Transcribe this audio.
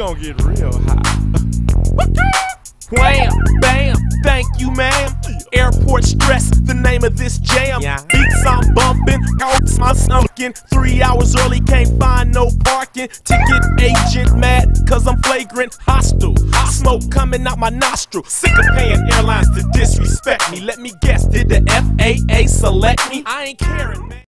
gonna get real hot. Wham, bam, thank you, ma'am. Airport stress, the name of this jam. Beats I'm bumping, coats my smoking. Three hours early, can't find no parking. Ticket agent mad, cause I'm flagrant, hostile. Smoke coming out my nostril. Sick of paying airlines to disrespect me. Let me guess, did the FAA select me? I ain't caring, man.